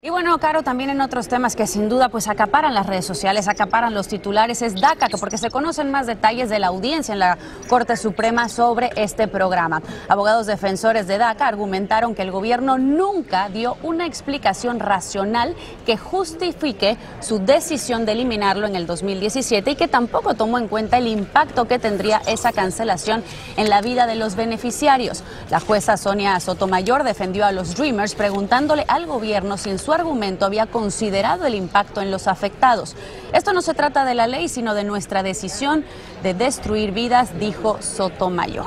Y bueno, Caro, también en otros temas que sin duda pues acaparan las redes sociales, acaparan los titulares, es DACA, porque se conocen más detalles de la audiencia en la Corte Suprema sobre este programa. Abogados defensores de DACA argumentaron que el gobierno nunca dio una explicación racional que justifique su decisión de eliminarlo en el 2017 y que tampoco tomó en cuenta el impacto que tendría esa cancelación en la vida de los beneficiarios. La jueza Sonia Sotomayor defendió a los Dreamers preguntándole al gobierno si en su argumento había considerado el impacto en los afectados. Esto no se trata de la ley, sino de nuestra decisión de destruir vidas, dijo Sotomayor.